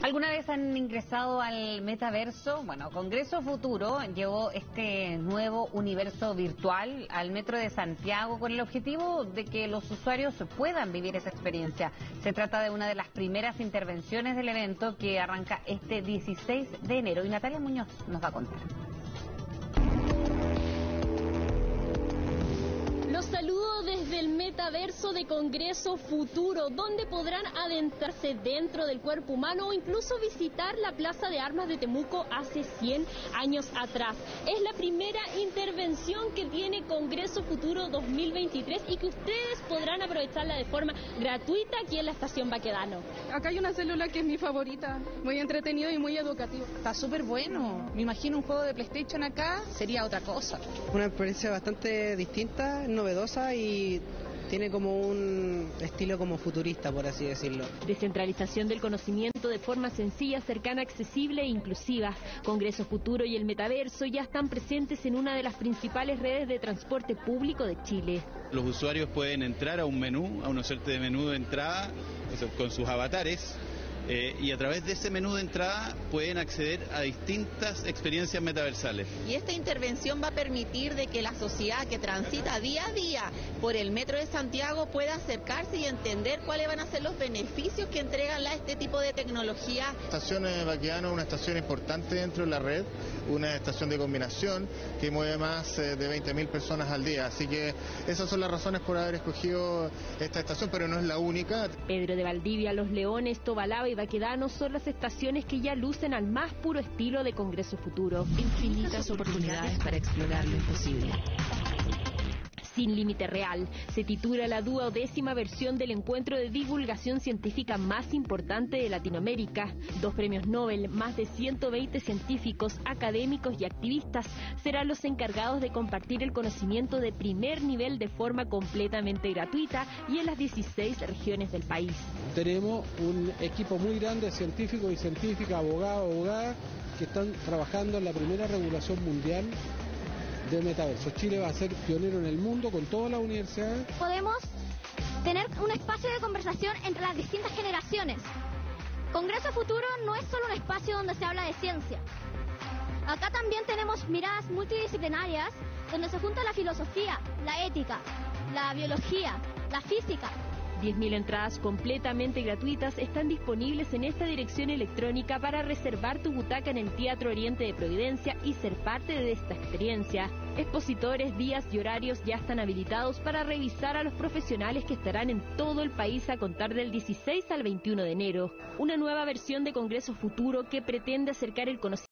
¿Alguna vez han ingresado al metaverso? Bueno, Congreso Futuro llevó este nuevo universo virtual al Metro de Santiago con el objetivo de que los usuarios puedan vivir esa experiencia. Se trata de una de las primeras intervenciones del evento que arranca este 16 de enero y Natalia Muñoz nos va a contar. Los saludo desde el metaverso de Congreso Futuro, donde podrán adentrarse dentro del cuerpo humano o incluso visitar la Plaza de Armas de Temuco hace 100 años atrás. Es la primera intervención que tiene Congreso Futuro 2023 y que ustedes podrán aprovecharla de forma gratuita aquí en la estación Baquedano. Acá hay una célula que es mi favorita, muy entretenido y muy educativo. Está súper bueno. Me imagino un juego de PlayStation acá sería otra cosa. Una experiencia bastante distinta, novedosa y tiene como un estilo como futurista, por así decirlo. Descentralización del conocimiento de forma sencilla, cercana, accesible e inclusiva. Congreso Futuro y el Metaverso ya están presentes en una de las principales redes de transporte público de Chile. Los usuarios pueden entrar a un menú, a una suerte de menú de entrada, con sus avatares, eh, y a través de ese menú de entrada pueden acceder a distintas experiencias metaversales. Y esta intervención va a permitir de que la sociedad que transita día a día por el metro de Santiago pueda acercarse y entender cuáles van a ser los beneficios que entregan este tipo de tecnología. La estación de Baquiano es una estación importante dentro de la red, una estación de combinación que mueve más eh, de 20.000 personas al día. Así que esas son las razones por haber escogido esta estación, pero no es la única. Pedro de Valdivia, Los Leones, Tobalaba y Baquedano son las estaciones que ya lucen al más puro estilo de Congreso Futuro. Infinitas oportunidades para explorar lo imposible sin límite real. Se titula la duodécima versión del encuentro de divulgación científica más importante de Latinoamérica. Dos premios Nobel, más de 120 científicos, académicos y activistas serán los encargados de compartir el conocimiento de primer nivel de forma completamente gratuita y en las 16 regiones del país. Tenemos un equipo muy grande de científicos y científicas, abogados, abogadas, que están trabajando en la primera regulación mundial de metaverso. Chile va a ser pionero en el mundo con todas las universidades. Podemos tener un espacio de conversación entre las distintas generaciones. Congreso Futuro no es solo un espacio donde se habla de ciencia. Acá también tenemos miradas multidisciplinarias donde se junta la filosofía, la ética, la biología, la física, 10.000 entradas completamente gratuitas están disponibles en esta dirección electrónica para reservar tu butaca en el Teatro Oriente de Providencia y ser parte de esta experiencia. Expositores, días y horarios ya están habilitados para revisar a los profesionales que estarán en todo el país a contar del 16 al 21 de enero. Una nueva versión de Congreso Futuro que pretende acercar el conocimiento